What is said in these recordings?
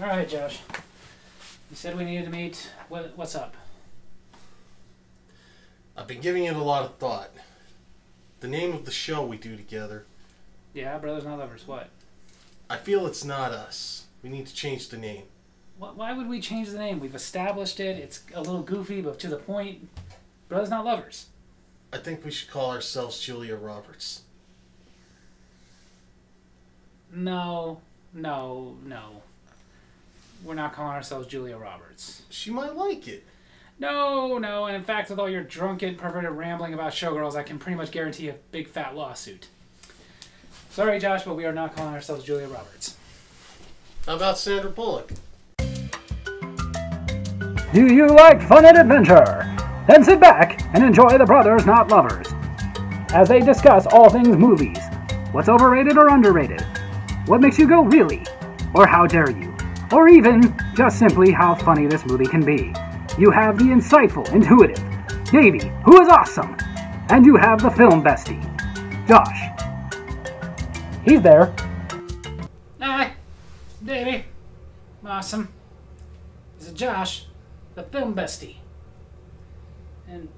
All right, Josh. You said we needed to meet. What, what's up? I've been giving it a lot of thought. The name of the show we do together, Yeah, brothers not lovers. What? I feel it's not us. We need to change the name. Wh- Why would we change the name? We've established it. It's a little goofy, but to the point. Brothers not lovers. I think we should call ourselves Julia Roberts. No, no, no. We're not calling ourselves Julia Roberts. She might like it. No, no, and in fact, with all your drunken, perverted rambling about showgirls, I can pretty much guarantee a big fat lawsuit. Sorry, Josh, but we are not calling ourselves Julia Roberts. How about Sandra Bullock? Do you like fun and adventure? Then sit back and enjoy the Brothers Not Lovers as they discuss all things movies. What's overrated or underrated? What makes you go really? Or how dare you? Or even just simply how funny this movie can be. You have the insightful, intuitive Davy, who is awesome, and you have the film bestie, Josh. He's there. Hi, Davy. Awesome. This is Josh, the film bestie. And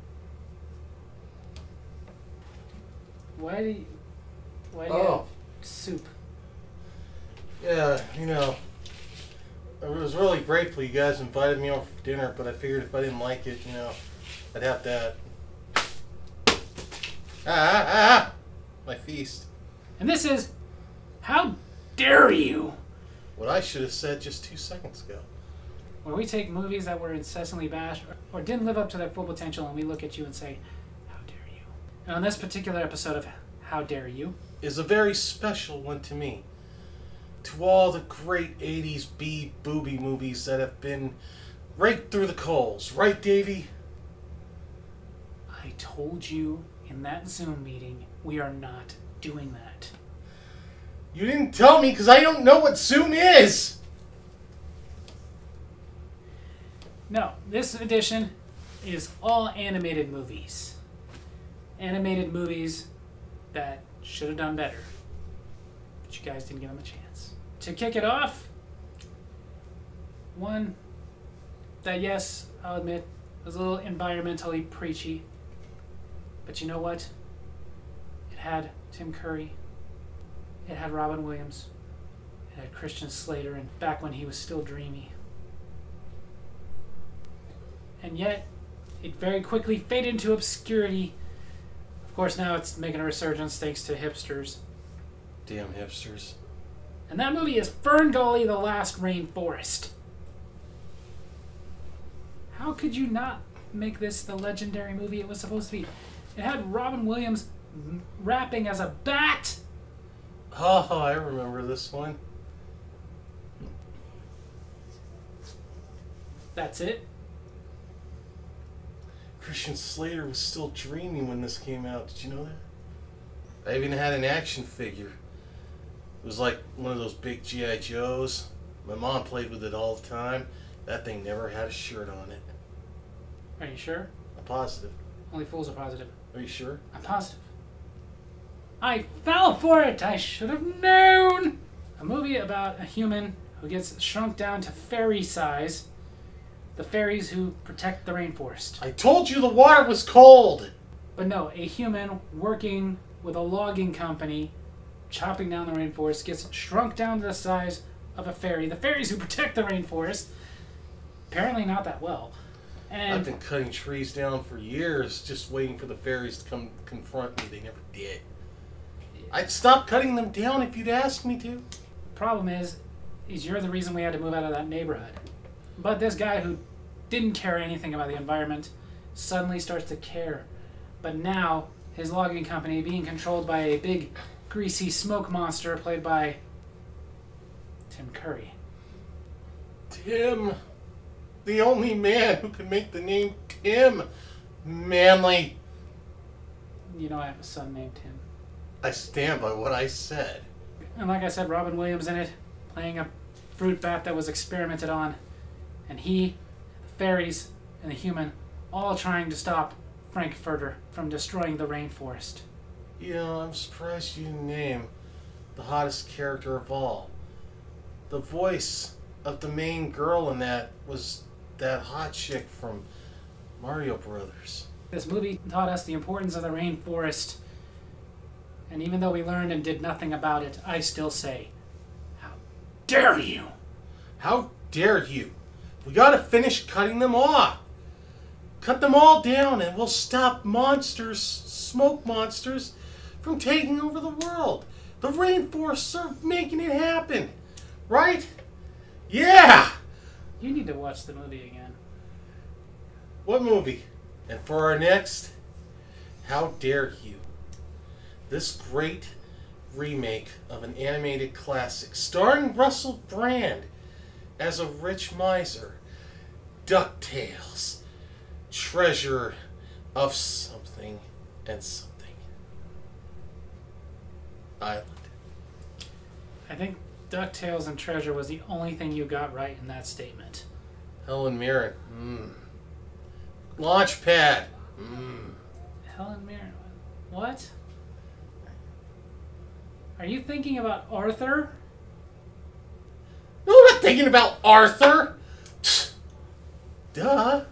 why do you, why do you Oh. have soup? Yeah, you know, I was really grateful you guys invited me over for dinner, but I figured if I didn't like it, you know, I'd have to. Ah, ah, ah, ah! My feast. And this is, how dare you? What I should have said just two seconds ago. Where we take movies that were incessantly bashed or, or didn't live up to their full potential, and we look at you and say, "How dare you?" And on this particular episode of How Dare You, Is a very special one to me. To all the great 80s B booby movies that have been raked through the coals, right, Davy? I told you in that Zoom meeting we are not doing that. You didn't tell me because I don't know what Zoom is! No, this edition is all animated movies. Animated movies that should have done better. But you guys didn't give them a chance. To kick it off, one that, yes, I'll admit, was a little environmentally preachy. But you know what? It had Tim Curry, it had Robin Williams, it had Christian Slater, and back when he was still dreamy and yet it very quickly faded into obscurity. Of course, now it's making a resurgence thanks to hipsters. Damn hipsters. And that movie is Fern Gully The Last Rainforest. How could you not make this the legendary movie it was supposed to be? It had Robin Williams rapping as a bat. Oh, I remember this one. That's it. Christian Slater was still dreaming when this came out. Did you know that? I even had an action figure. It was like one of those big G.I. Joes. My mom played with it all the time. That thing never had a shirt on it. Are you sure? I'm positive. Only fools are positive. Are you sure? I'm positive. I fell for it. I should have known. A movie about a human who gets shrunk down to fairy size. The fairies who protect the rainforest. I told you the water was cold! But no, a human working with a logging company, chopping down the rainforest, gets shrunk down to the size of a fairy. The fairies who protect the rainforest, apparently not that well. And I've been cutting trees down for years, just waiting for the fairies to come confront me. They never did. I'd stop cutting them down if you'd ask me to. problem is, is you're the reason we had to move out of that neighborhood. But this guy who didn't care anything about the environment suddenly starts to care. But now his logging company, being controlled by a big, greasy smoke monster played by Tim Curry. Tim. The only man who can make the name Tim manly. You know, I have a son named Tim. I stand by what I said. And like I said, Robin Williams in it, playing a fruit bat that was experimented on. And he, the fairies, and the human all trying to stop Frankfurter from destroying the rainforest. You know, I'm surprised you didn't name the hottest character of all. The voice of the main girl in that was that hot chick from Mario Brothers. This movie taught us the importance of the rainforest. And even though we learned and did nothing about it, I still say, how dare you? How dare you? We gotta finish cutting them off. Cut them all down and we'll stop monsters, smoke monsters, from taking over the world. The rainforests are making it happen. Right? Yeah! You need to watch the movie again. What movie? And for our next, how dare you? This great remake of an animated classic starring Russell Brand as a rich miser. DuckTales. Treasure of something and something. Island. I think DuckTales and Treasure was the only thing you got right in that statement. Helen Mirren. Mm. Launchpad. Mm. Helen Mirren. What? Are you thinking about Arthur? No, I'm not thinking about Arthur. Duh.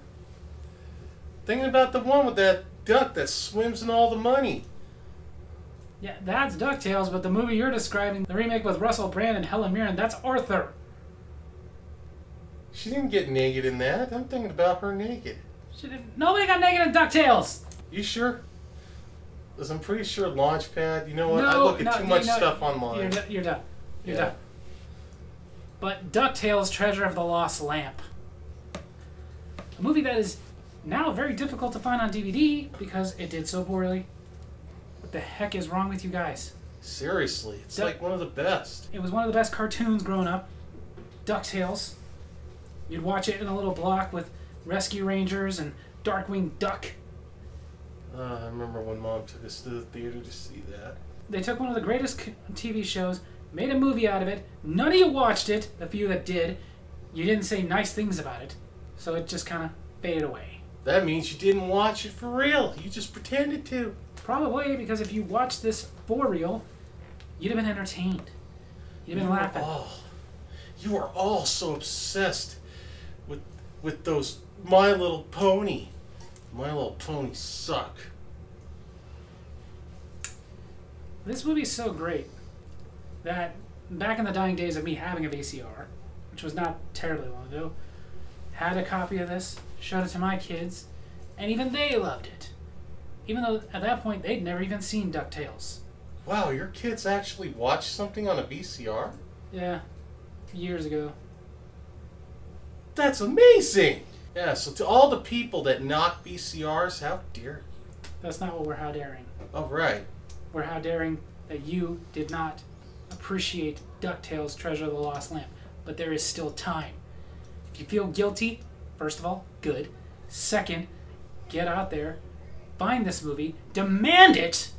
Thinking about the one with that duck that swims in all the money. Yeah, that's DuckTales, but the movie you're describing, the remake with Russell Brand and Helen Mirren, that's Arthur. She didn't get naked in that. I'm thinking about her naked. She didn't, nobody got naked in DuckTales! You sure? Because I'm pretty sure Launchpad. You know what? I No, look at no, too much know- stuff You're, online. you're done. You're Yeah. done. But DuckTales Treasure of the Lost Lamp. A movie that is now very difficult to find on DVD because it did so poorly. What the heck is wrong with you guys? Seriously, it's Duck- like one of the best. It was one of the best cartoons growing up. DuckTales. You'd watch it in a little block with Rescue Rangers and Darkwing Duck. Uh, I remember when Mom took us to the theater to see that. They took one of the greatest c- TV shows, made a movie out of it. None of you watched it. The few that did, you didn't say nice things about it. So it just kind of faded away. That means you didn't watch it for real. You just pretended to. Probably because if you watched this for real, you'd have been entertained. You'd have been you laughing. Are all, you are all so obsessed with with those My Little Pony. My Little Pony suck. This movie's so great that back in the dying days of me having a VCR, which was not terribly long ago, had a copy of this, showed it to my kids, and even they loved it. Even though at that point they'd never even seen DuckTales. Wow, your kids actually watched something on a VCR? Yeah, years ago. That's amazing! Yeah, so to all the people that knock VCRs, how dare That's not what we're how daring. Oh, right. We're how daring that you did not appreciate DuckTales Treasure of the Lost Lamp. But there is still time. If you feel guilty, first of all, good. Second, get out there, find this movie, demand it,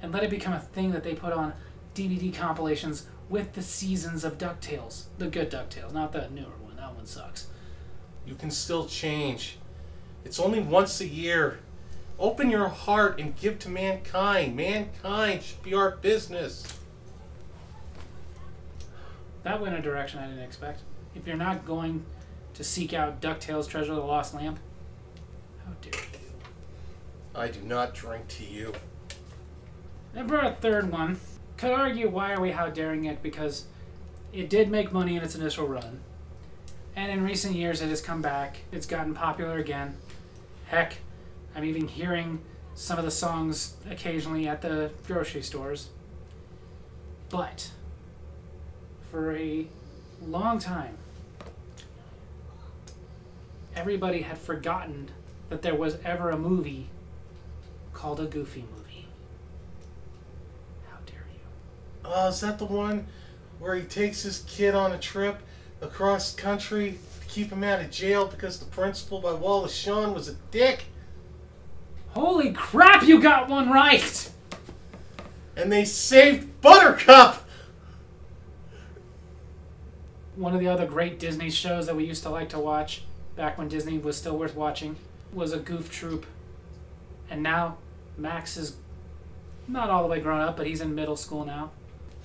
and let it become a thing that they put on DVD compilations with the seasons of DuckTales. The good DuckTales, not the newer one. That one sucks. You can still change. It's only once a year. Open your heart and give to mankind. Mankind should be our business. That went a direction I didn't expect. If you're not going to seek out DuckTales Treasure of the Lost Lamp, how dare you? I do not drink to you. And for a third one, could argue why are we how daring it because it did make money in its initial run. And in recent years it has come back. It's gotten popular again. Heck, I'm even hearing some of the songs occasionally at the grocery stores. But for a long time everybody had forgotten that there was ever a movie called a Goofy movie. How dare you? Oh, is that the one where he takes his kid on a trip across country to keep him out of jail because the principal by Wallace Shawn was a dick? Holy crap, you got one right! And they saved Buttercup! One of the other great Disney shows that we used to like to watch back when Disney was still worth watching was a Goof Troop. And now Max is not all the way grown up, but he's in middle school now.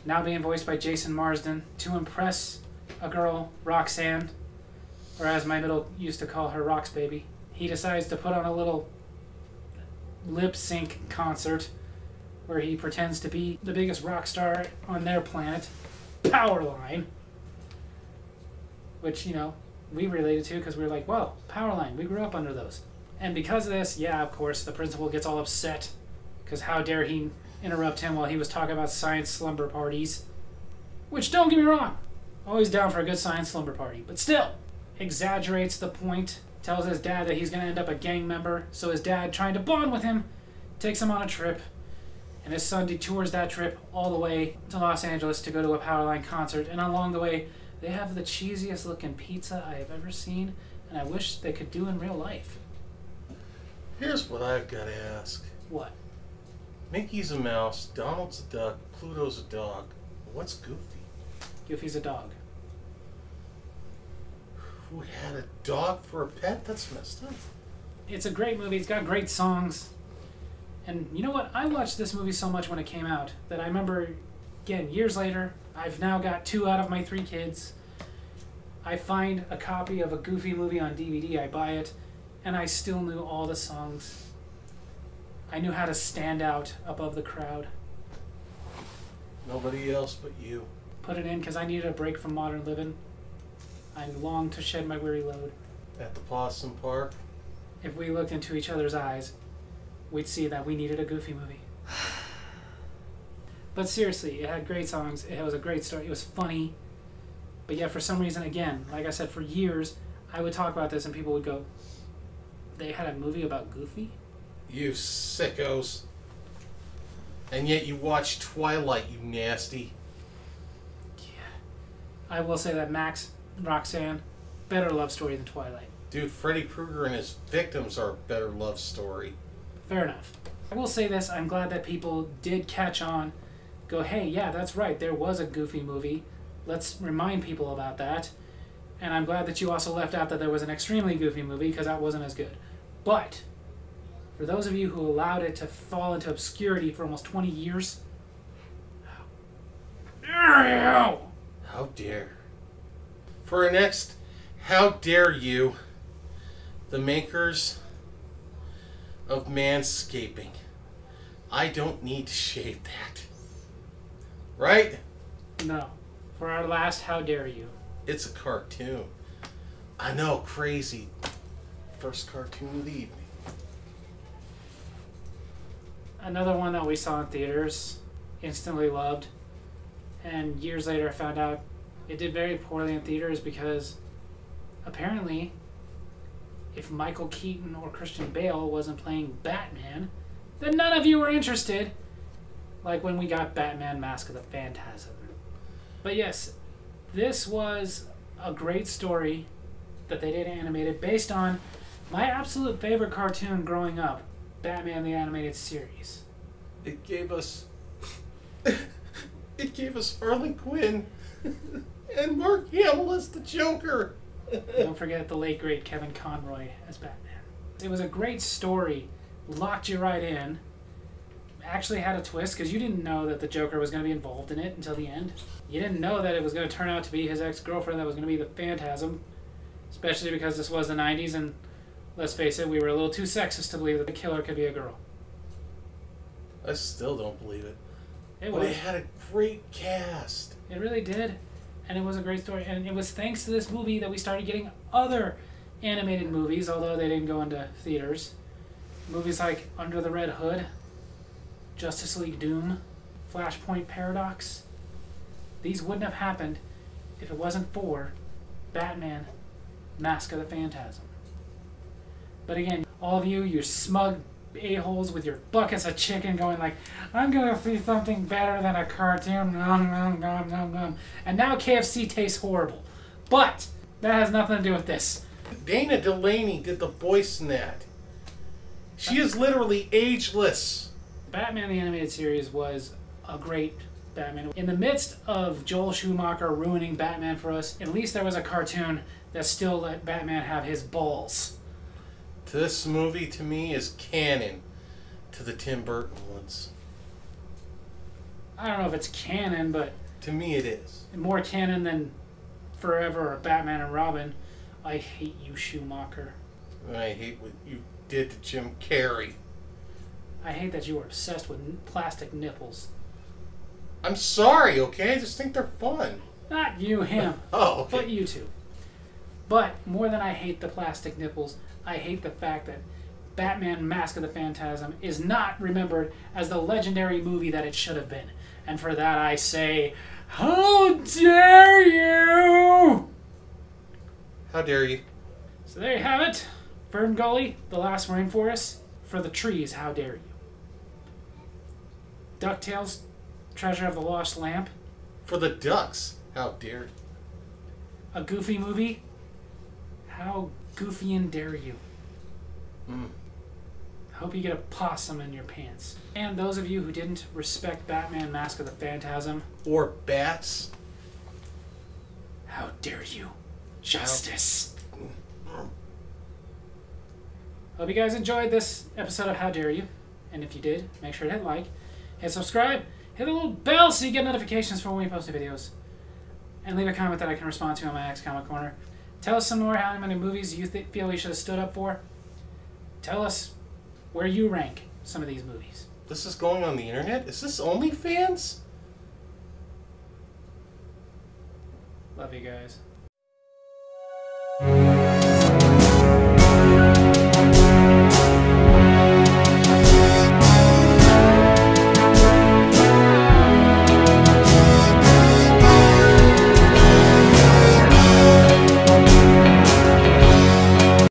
Now being voiced by Jason Marsden to impress a girl, Roxanne, or as my middle used to call her, Rox Baby. He decides to put on a little lip sync concert where he pretends to be the biggest rock star on their planet, Powerline. Which, you know, we related to because we were like, whoa, Powerline, we grew up under those. And because of this, yeah, of course, the principal gets all upset because how dare he interrupt him while he was talking about science slumber parties. Which, don't get me wrong, always down for a good science slumber party, but still, exaggerates the point, tells his dad that he's going to end up a gang member, so his dad, trying to bond with him, takes him on a trip, and his son detours that trip all the way to Los Angeles to go to a Powerline concert, and along the way, they have the cheesiest looking pizza I have ever seen, and I wish they could do in real life. Here's what I've got to ask. What? Mickey's a mouse, Donald's a duck, Pluto's a dog. What's Goofy? Goofy's a dog. Who had a dog for a pet? That's messed up. It's a great movie. It's got great songs. And you know what? I watched this movie so much when it came out that I remember, again, years later, I've now got two out of my three kids. I find a copy of a Goofy movie on DVD, I buy it, and I still knew all the songs. I knew how to stand out above the crowd. Nobody else but you. Put it in because I needed a break from modern living. I longed to shed my weary load. At the Possum Park. If we looked into each other's eyes, we'd see that we needed a Goofy movie. But seriously, it had great songs. It was a great story. It was funny. But yet, for some reason, again, like I said, for years, I would talk about this and people would go, they had a movie about Goofy? You sickos. And yet you watch Twilight, you nasty. Yeah. I will say that Max, Roxanne, better love story than Twilight. Dude, Freddy Krueger and his victims are a better love story. Fair enough. I will say this I'm glad that people did catch on, go, hey, yeah, that's right, there was a Goofy movie. Let's remind people about that. And I'm glad that you also left out that there was an extremely Goofy movie because that wasn't as good. But for those of you who allowed it to fall into obscurity for almost 20 years, how dare you? How dare. For our next How Dare You, the makers of Manscaping. I don't need to shave that. Right? No. For our last How Dare You. It's a cartoon. I know, crazy. First cartoon of the evening. Another one that we saw in theaters, instantly loved, and years later I found out it did very poorly in theaters because apparently, if Michael Keaton or Christian Bale wasn't playing Batman, then none of you were interested. Like when we got Batman Mask of the Phantasm. But yes, this was a great story that they did animated based on my absolute favorite cartoon growing up, Batman the Animated Series. It gave us. it gave us Harley Quinn and Mark Hamill as the Joker. Don't forget the late great Kevin Conroy as Batman. It was a great story, locked you right in. Actually had a twist because you didn't know that the Joker was going to be involved in it until the end. You didn't know that it was going to turn out to be his ex girlfriend that was going to be the Phantasm, especially because this was the 90s and let's face it, we were a little too sexist to believe that the killer could be a girl. I still don't believe it. It But was. it had a great cast. It really did. And it was a great story. And it was thanks to this movie that we started getting other animated movies, although they didn't go into theaters. Movies like Under the Red Hood, Justice League Doom, Flashpoint Paradox. These wouldn't have happened if it wasn't for Batman Mask of the Phantasm. But again, all of you, you smug a-holes with your buckets of chicken going like, I'm gonna see something better than a cartoon. Nom, nom, nom, nom, nom. And now KFC tastes horrible. But that has nothing to do with this. Dana Delany did the voice in that. She is literally ageless. Batman the Animated Series was a great Batman. In the midst of Joel Schumacher ruining Batman for us, at least there was a cartoon that still let Batman have his balls. This movie to me is canon to the Tim Burton ones. I don't know if it's canon, but To me, it is. more canon than Forever or Batman and Robin. I hate you, Schumacher. I hate what you did to Jim Carrey. I hate that you are obsessed with plastic nipples. I'm sorry, okay? I just think they're fun. Not you, him, Oh, okay. but you two. But more than I hate the plastic nipples, I hate the fact that Batman Mask of the Phantasm is not remembered as the legendary movie that it should have been. And for that I say, How dare you! How dare you? So there you have it. Fern Gully, The Last Rainforest. For the trees, how dare you? DuckTales, Treasure of the Lost Lamp. For the ducks. How dare you? A goofy movie. How goofy and dare you? Mm. Hope you get a possum in your pants. And those of you who didn't respect Batman Mask of the Phantasm, Or bats. how dare you? Justice. Hope you guys enjoyed this episode of How Dare You. And if you did, make sure to hit like, hit subscribe, hit the little bell so you get notifications for when we post new videos. And leave a comment that I can respond to on my X Comic Corner. Tell us some more how many movies you th- feel we should have stood up for. Tell us where you rank some of these movies. This is going on the internet? Is this OnlyFans? Love you guys.